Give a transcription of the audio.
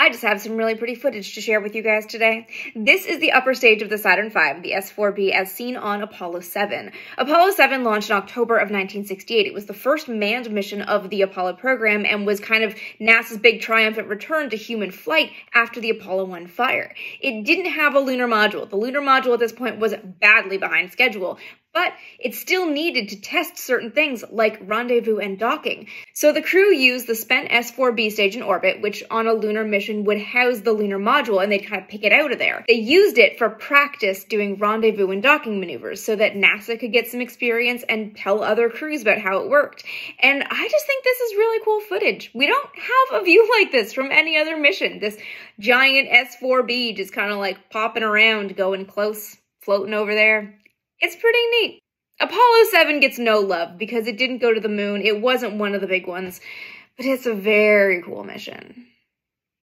I just have some really pretty footage to share with you guys today. This is the upper stage of the Saturn V, the S4B, as seen on Apollo 7. Apollo 7 launched in October of 1968. It was the first manned mission of the Apollo program and was kind of NASA's big triumphant return to human flight after the Apollo 1 fire. It didn't have a lunar module. The lunar module at this point was badly behind schedule, but it still needed to test certain things like rendezvous and docking. So the crew used the spent S-4B stage in orbit, which on a lunar mission would house the lunar module and they'd kind of pick it out of there. They used it for practice doing rendezvous and docking maneuvers so that NASA could get some experience and tell other crews about how it worked. And I just think this is really cool footage. We don't have a view like this from any other mission. This giant S-4B just kind of like popping around, going close, floating over there. It's pretty neat. Apollo 7 gets no love because it didn't go to the moon. It wasn't one of the big ones, but it's a very cool mission.